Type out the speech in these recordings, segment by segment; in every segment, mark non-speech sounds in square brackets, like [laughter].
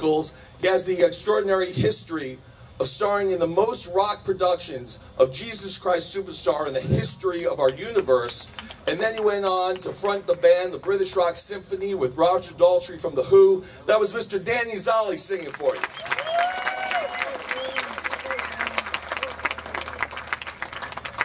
He has the extraordinary history of starring in the most rock productions of Jesus Christ Superstar in the history of our universe. And then he went on to front the band, the British Rock Symphony, with Roger Daltrey from The Who. That was Mr. Danny Zolli singing for you.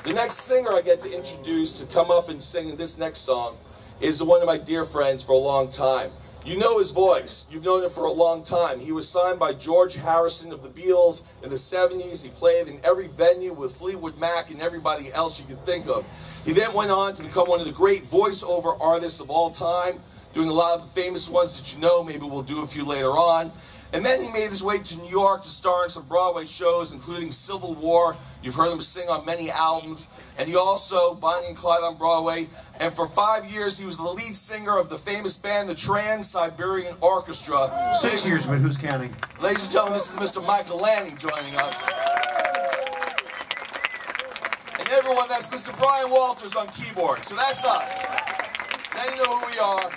The next singer I get to introduce to come up and sing in this next song is one of my dear friends for a long time. You know his voice. You've known him for a long time. He was signed by George Harrison of the Beatles in the 70s. He played in every venue with Fleetwood Mac and everybody else you could think of. He then went on to become one of the great voiceover artists of all time, doing a lot of the famous ones that you know. Maybe we'll do a few later on. And then he made his way to New York to star in some Broadway shows, including Civil War. You've heard him sing on many albums. And he also, Bonnie and Clyde on Broadway. And for five years, he was the lead singer of the famous band, the Trans-Siberian Orchestra. Six years, but who's counting? Ladies and gentlemen, this is Mr. Michael Lanning joining us. And everyone, that's Mr. Brian Walters on keyboard. So that's us. Now you know who we are.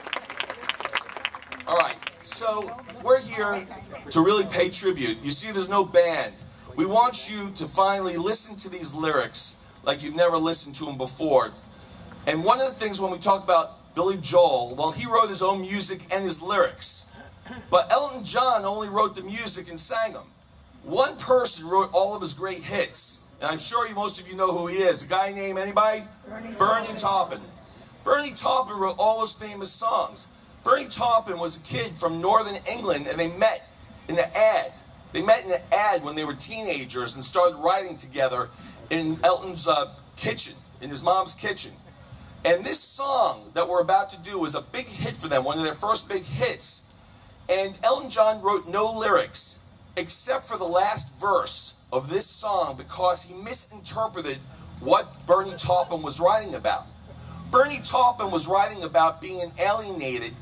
All right, so we're here to really pay tribute. You see, there's no band. We want you to finally listen to these lyrics like you've never listened to them before. And one of the things when we talk about Billy Joel, well, he wrote his own music and his lyrics. But Elton John only wrote the music and sang them. One person wrote all of his great hits. And I'm sure you, most of you know who he is. A guy named anybody? Bernie, Bernie Taupin. Bernie Taupin wrote all his famous songs. Bernie Taupin was a kid from northern England and they met in the ad. They met in the ad when they were teenagers and started writing together in Elton's uh, kitchen, in his mom's kitchen. And this song that we're about to do was a big hit for them, one of their first big hits. And Elton John wrote no lyrics except for the last verse of this song because he misinterpreted what Bernie Taupin was writing about. Bernie Taupin was writing about being alienated,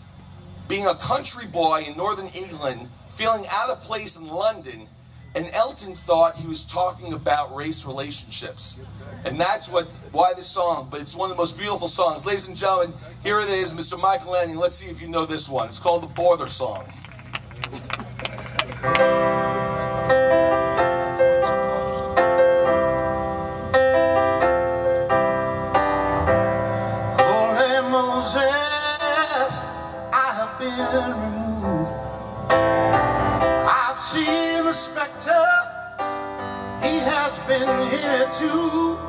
being a country boy in northern England, feeling out of place in London, and Elton thought he was talking about race relationships. And that's what why this song, but it's one of the most beautiful songs. Ladies and gentlemen, here it is, Mr. Michael Lanning. Let's see if you know this one. It's called the Border Song. [laughs] here too.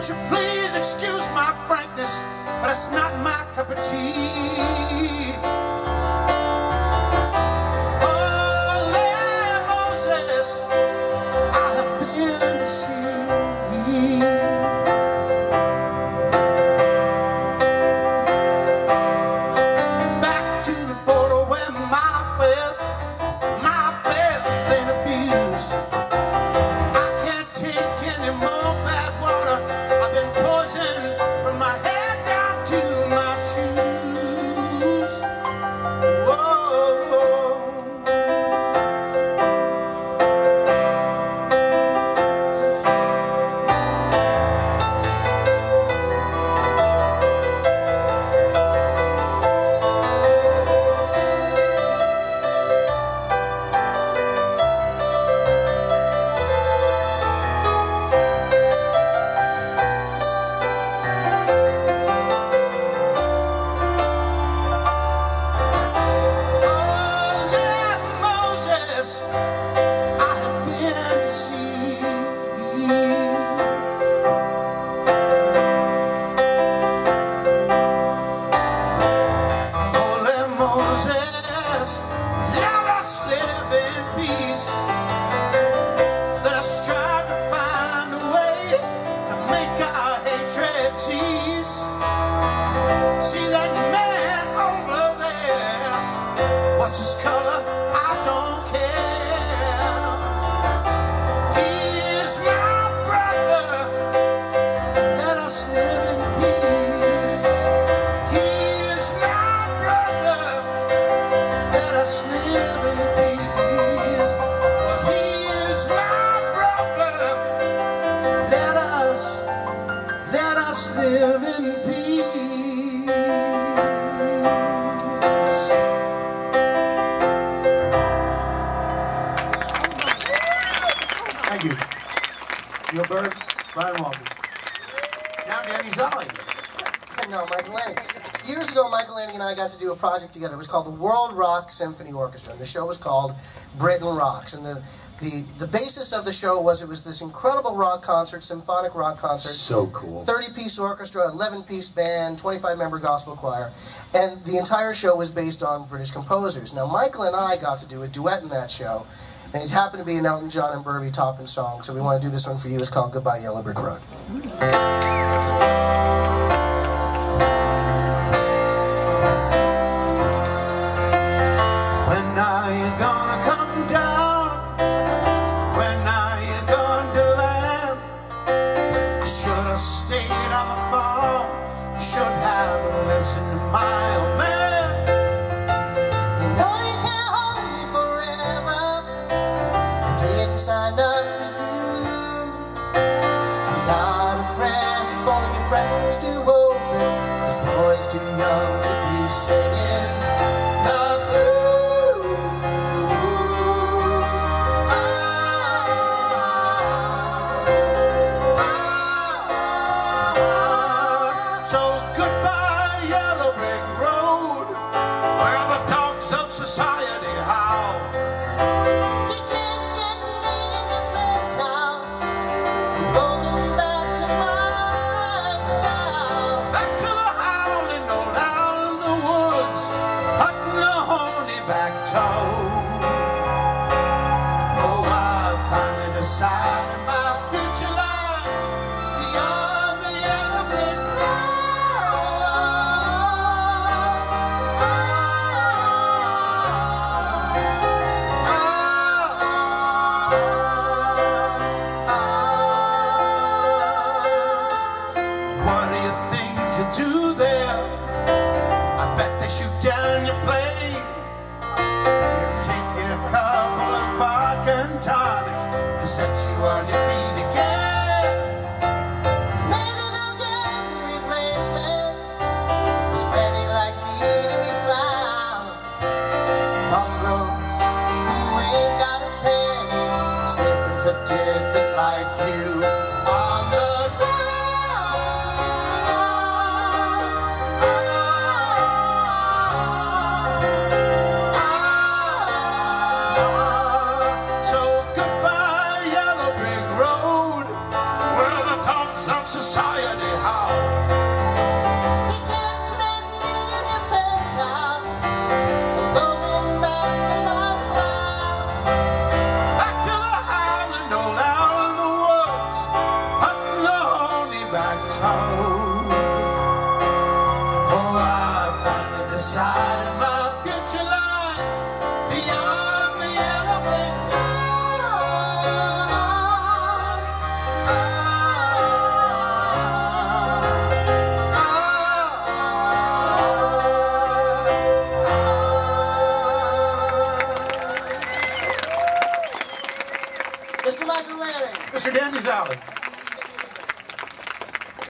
Won't you please excuse my frankness, but it's not my cup of tea. Deus. Thank you. Your bird, Brian Michael Lanning. Years ago, Michael Lanning and I got to do a project together. It was called the World Rock Symphony Orchestra, and the show was called Britain Rocks. And the, the, the basis of the show was it was this incredible rock concert, symphonic rock concert. So cool. 30 piece orchestra, 11 piece band, 25 member gospel choir. And the entire show was based on British composers. Now, Michael and I got to do a duet in that show. And it happened to be an Elton John and Bernie Taupin song, so we want to do this one for you. It's called Goodbye Yellow Brick Road. You gonna come down? When are you going to land? I should have stayed on the farm. Should have listened to my old man. You know you can't hold me forever. I didn't sign up It'll take you a couple of vodka and tonics to set you on your feet again. Maybe they'll get. There's plenty like me to be found. Who ain't got a penny, for like you dogs of society